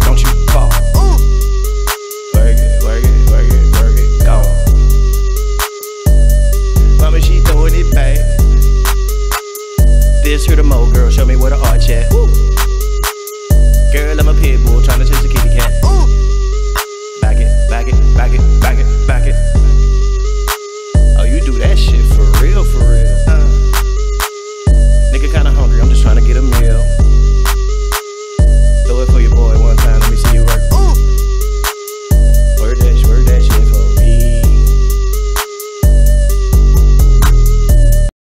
don't you fall. Work it, work it, work it, work it, go. Mama, she throwing it back. This here the mo, girl, show me where the arch at. Girl, I'm a pit bull, tryna